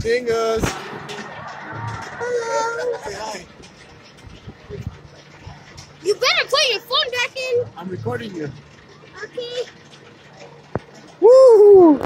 Fingers. Hello. Hi. You better put your phone back in. I'm recording you. Okay. Woo!